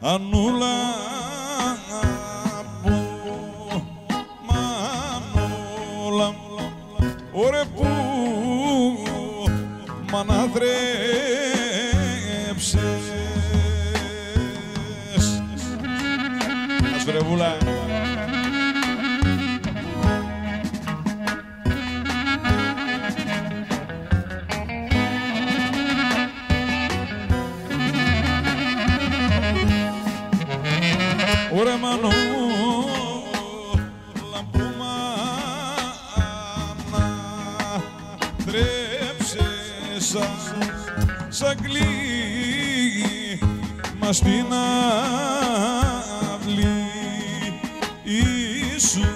Ανούλα που μανούλα Ωρε που μ' αναδρέψες Ας βρεβούλα Ωρε μανούλα που μ' αναδρέψες σαν- σαν κλίμα στην αυλή. Σου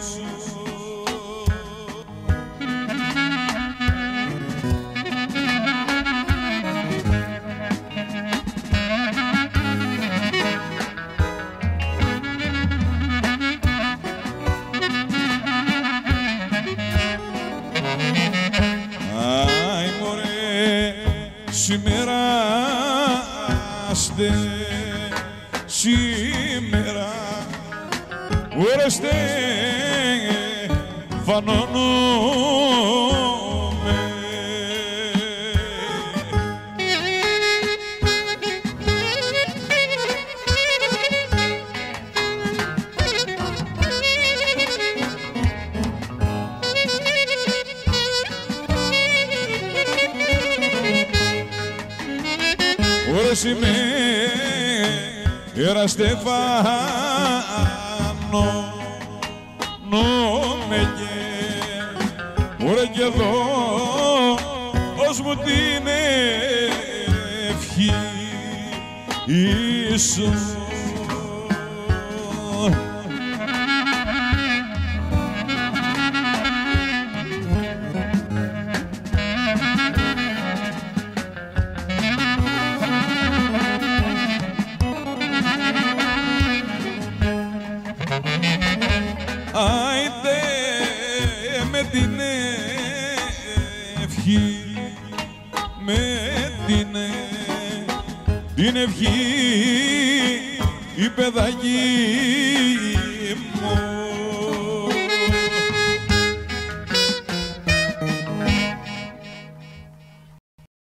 σήμερα στε, σήμερα. Ουρεστε φανώνομαι Ωρε σήμερα Στεφάνο νόμε και Ωρε και εδώ ως μου την ευχή Ιησού την ευχή. Με την, την ευχή η παιδαγή μου